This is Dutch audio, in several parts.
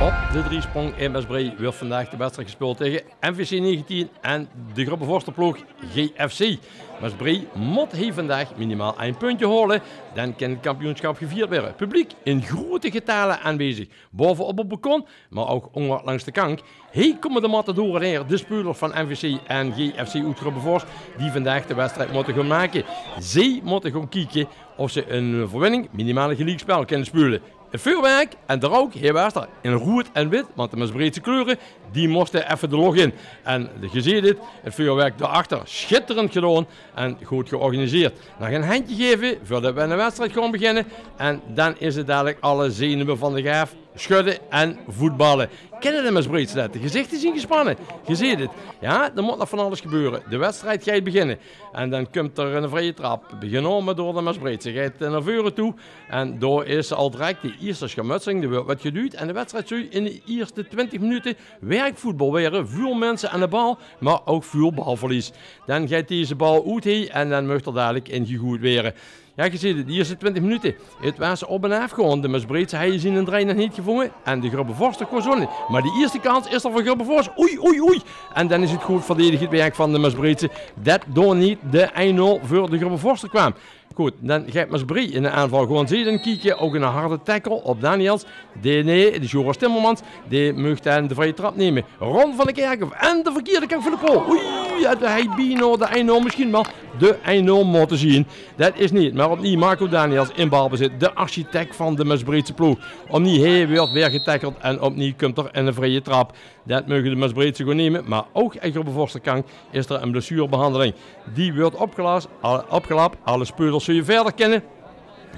Op de driesprong in Mesbree wordt vandaag de wedstrijd gespeeld tegen MVC 19 en de Gruppenvorsterploeg GFC. Mesbree moet hier vandaag minimaal een puntje halen, dan kan het kampioenschap gevierd worden. Publiek in grote getalen aanwezig, bovenop het balkon, maar ook onder langs de kank. Hier komen de matadoren neer, de spelers van MVC en GFC Uitgruppenvorst, die vandaag de wedstrijd moeten gaan maken. Zij moeten gaan kijken of ze een verwinning, minimale gelijkspel kunnen spelen. Het vuurwerk en de rook, er in rood en wit, want de breedste kleuren, die moesten even de log in. En je ziet dit, het vuurwerk daarachter, schitterend gedaan en goed georganiseerd. Gaan een handje geven voordat we een wedstrijd gaan beginnen. En dan is het dadelijk alle zenuwen van de gaaf schudden en voetballen. Kennen de Mesbreeds net? De gezichten zien gespannen. Je ziet het. Ja, er moet nog van alles gebeuren. De wedstrijd gaat beginnen. En dan komt er een vrije trap. Genomen door de Mesbreeds. Ze gaat naar voren toe. En door is al direct de eerste schermutseling. Er wordt geduwd. En de wedstrijd zou in de eerste 20 minuten werkvoetbal weer. Veel mensen aan de bal, maar ook veel balverlies. Dan gaat deze bal uit heen en dan moet er dadelijk ingegooid worden. Ja, je ziet het, de eerste 20 minuten. Het was op en af gewoon. De Mesbreedse hij is in een draai nog niet gevangen. En de Grubbevorst zo niet. Maar die eerste kans is er voor Grubbevorst. Oei, oei, oei. En dan is het goed verdedigend werk van de Mesbreedse. Dat door niet de 1-0 voor de Grubbevorst kwam. Goed, dan gaat Masbrie in de aanval gewoon zien. kijken. Ook een harde tackle op Daniels. De, nee, de Joris Timmermans. Die mag dan de vrije trap nemen. Ron van de Kerkhof. En de verkeerde kant van de goal. Oei, hij Bino de 1-0 misschien wel de 1-0 moeten zien. Dat is niet. Maar opnieuw Marco Daniels in balbezit. De architect van de Masbreedse ploeg. Opnieuw hij wordt weer getackeld. En opnieuw komt er een vrije trap. Dat mogen de Masbreedse gewoon nemen. Maar ook echt op de voorste is er een blessurebehandeling. Die wordt opgelapt. Alle speurders zul je verder kennen.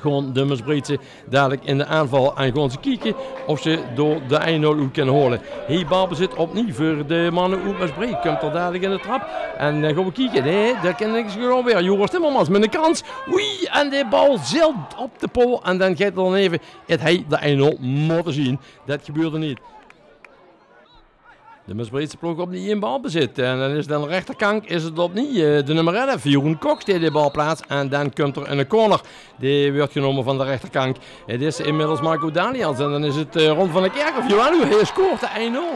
Gewoon de Mesbreedse dadelijk in de aanval en gewoon ze kijken of ze door de 1-0 kunnen holen. Hier balbezit opnieuw voor de mannen uit Mesbree. Komt er dadelijk in de trap en dan gaan we kijken. Nee, daar ken ik ze gewoon weer. Joris Timmermans met een kans. Oei, en de bal zilt op de pol en dan gaat er dan even het hij de 1-0 moeten zien. Dat gebeurde niet. De Mesbreedse ploeg opnieuw in balbezit. En dan is de rechterkant is het opnieuw uh, de nummer 11, Jeroen Cox, die de bal plaatst. En dan komt er een corner. Die wordt genomen van de rechterkant. Het is inmiddels Marco Daniels. En dan is het uh, rond van de Kerkhof. Jawel, hij scoort de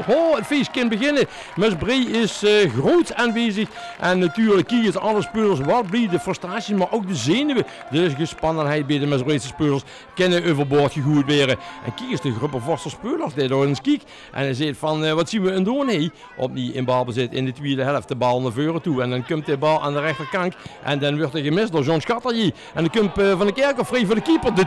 1-0. Oh, het feest kan beginnen. Mesbree is uh, groot aanwezig. En natuurlijk, hier is alle spelers wat blij. De frustraties, maar ook de zenuwen. De gespannenheid bij de Mesbreedse spelers kunnen overboord gegooid worden. En kijk eens de groepen vaste spelers die door eens kiek. En hij zegt van, wat zien we een op Opnieuw in balbezit in de tweede helft. De bal naar voren toe. En dan komt de bal aan de rechterkant. En dan wordt hij gemist door John Schatterje. En dan komt uh, Van de Kerkhoff vrij voor de keeper. De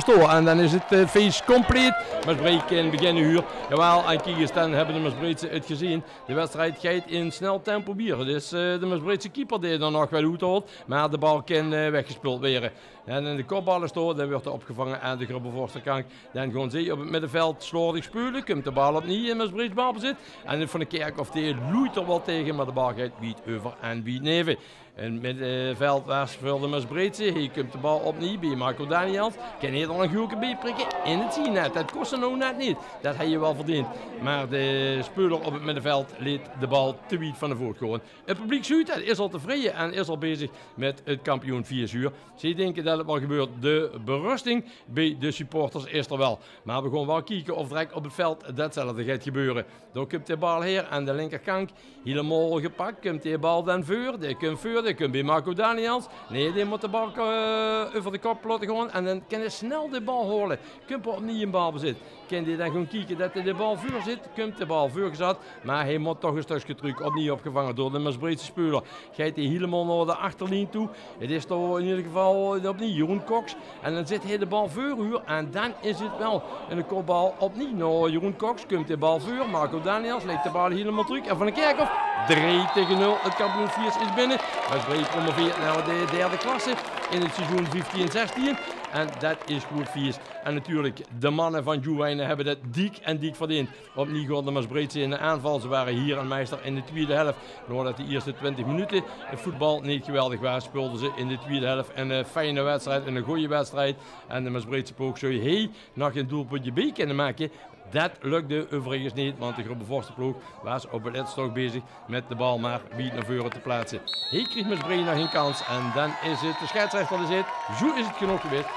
2-0 door. En dan is het uh, feest compleet. Met in begin uur. Jawel, en dan hebben de Masbreedse het gezien. De wedstrijd gaat in snel tempo bier. Dus uh, de Masbreedse keeper deed er nog wel goed hoort. Maar de bal kan weggespeeld worden. En in de kopballen stoor, dan wordt er opgevangen aan de grubbenvorsterkant. Dan gewoon ze op het middenveld slordig spelen. Komt de bal opnieuw in Masbreeds balbezit. Van de kerk of die loeit er wel tegen, maar de gaat wie over en wie neven. En met het veld was voor de Masbreedse. Hier komt de bal opnieuw bij Marco Daniels. Kan je er een goede bij prikken in het net. Dat kostte nou net niet. Dat heb je wel verdiend. Maar de speler op het middenveld liet de bal te wiet van de voet gewoon. Het publiek zoet, is al tevreden en is al bezig met het kampioen 4 uur. Ze denken dat het wel gebeurt. De berusting bij de supporters is er wel. Maar we gaan wel kijken of direct op het veld datzelfde gaat gebeuren. Dan komt de bal hier aan de linkerkant. Helemaal gepakt. Komt die bal dan voor. Die komt voor dat kan bij Marco Daniels. Nee, die moet de bal uh, over de kop laten gaan. En dan kan hij snel de bal holen. Kunt opnieuw een bal bezit. Kan hij dan gewoon kijken dat hij de bal vuur zit. Komt de bal vuur gezet. Maar hij moet toch een stukje truc opnieuw opgevangen door de Masbreedse speler. Gaat hij helemaal naar de achterlijn toe. Het is toch in ieder geval opnieuw Jeroen Cox. En dan zit hij de bal vuur En dan is het wel een kopbal opnieuw naar Jeroen Cox. Komt de bal vuur. Marco Daniels legt de bal helemaal terug. En van de Kerkhof 3 tegen 0. Het kampioen 4 is binnen. Masbreed promoveert naar de derde klasse in het seizoen 15-16. En dat is goed vies. En natuurlijk, de mannen van Juwijnen hebben dat dik en dik verdiend. Opnieuw gaat de Masbreedse in de aanval. Ze waren hier een meester in de tweede helft. Doordat de eerste 20 minuten het voetbal niet geweldig was, speelden ze in de tweede helft een fijne wedstrijd, een goede wedstrijd. En de Masbreedse pook zou je nog een doelpuntje bij kunnen maken. Dat lukte overigens niet, want de groep Vorstenploeg was op het toch bezig met de bal maar wie naar voren te plaatsen. Hij kreeg Mesbree nog geen kans en dan is het de scheidsrechter is het. Zo is het genoeg geweest.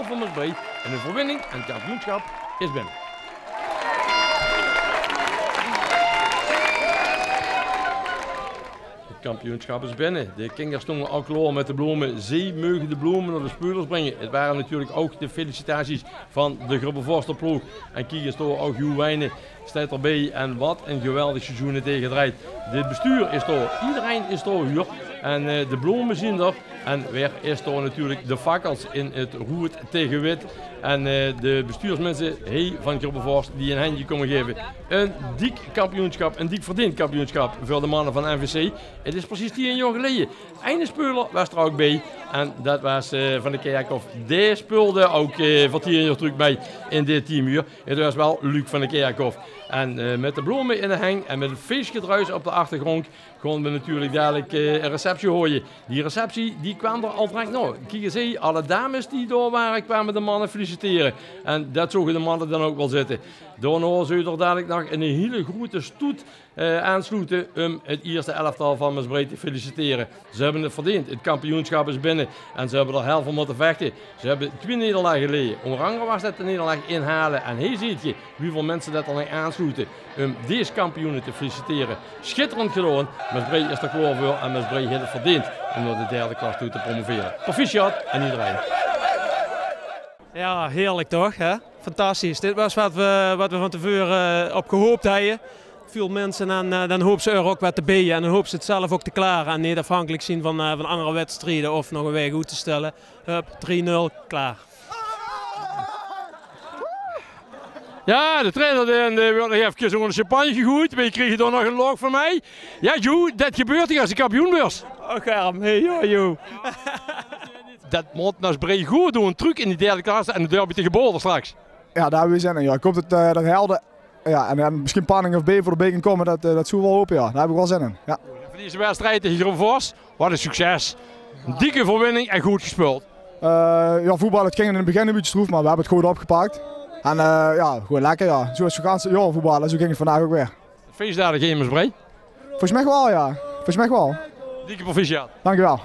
3-0 voor Mesbree en een verwinning en het kampioenschap is binnen. Kampioenschap is binnen. De kinderen stonden al klaar met de bloemen. Zij mogen de bloemen naar de spelers brengen. Het waren natuurlijk ook de felicitaties van de Grubbevorsterploeg. En kijk eens door, ook Joe Wijnen staat erbij. En wat een geweldig seizoen het tegendraait. Het bestuur is door, iedereen is door. En eh, de bloemen zien er. En weer is er natuurlijk de fakkels in het roet tegen wit. En uh, de bestuursmensen hey, van Grubbevorst die een handje komen geven. Een dik kampioenschap, een dik verdiend kampioenschap voor de mannen van NVC. Het is precies tien jaar geleden. Einde speler was er ook bij. En dat was uh, van de Kerkhof. Die speelde ook voor tien jaar terug bij in dit teamuur. Het was wel Luc van de Kerkhof. En uh, met de bloemen in de hang en met een feestgedruis op de achtergrond konden we natuurlijk dadelijk uh, een receptie horen. Die receptie die kwam er al direct nou. Kijk eens, alle dames die door waren kwamen de mannen feliciteren. En dat zogen de mannen dan ook wel zitten. Daarna zou er dadelijk nog een hele grote stoet uh, aansluiten om het eerste elftal van Mesbreed te feliciteren. Ze hebben het verdiend. Het kampioenschap is binnen en ze hebben er heel veel moeten vechten. Ze hebben twee nederlagen geleden. Andere was dat de nederlaag inhalen. En hier ziet je hoeveel mensen dat er nog aansluiten om deze kampioenen te feliciteren. Schitterend gedaan. Mesbreed is er klaar voor en Mesbreed heeft het verdiend om naar de derde klas toe te promoveren. Proficiat en iedereen. Ja, heerlijk toch? Hè? Fantastisch. Dit was wat we, wat we van tevoren op gehoopt hadden. Veel mensen en uh, dan hopen ze er ook wat te bijen en dan hopen ze het zelf ook te klaren. En niet afhankelijk zien van, uh, van andere wedstrijden of nog een weg goed te stellen. Hup, 3-0, klaar. Ja, de trainer die, die wil nog even zo'n champagne gegooid. Maar je kreeg dan nog een log van mij. Ja, Jo, dat gebeurt hier als een kampioenbeurs. Oh, Germ. Hey, yo, Jo. dat moet naar Bree goed doen. Een truc in die derde klasse en de derby tegen Boulder straks. Ja, daar hebben we zin in. Ja. Ik hoop dat, uh, dat Helden ja, en, en misschien Panning of B voor de beker komen, dat, uh, dat zou wel hopen. Ja. Daar heb ik wel zin in. Ja. Deze wedstrijd tegen Gromvos, wat een succes. Een dikke verwinning en goed gespeeld. Uh, ja, voetbal, het ging in het begin een beetje stroef, maar we hebben het goed opgepakt. En ja, gewoon lekker ja. Zoals we gaan ja, voetballen, zo ging het vandaag ook weer. Feestdagen Gamers Brei? Volgens mij wel ja. Volgens mij wel. Dikke proficiat. Dankjewel.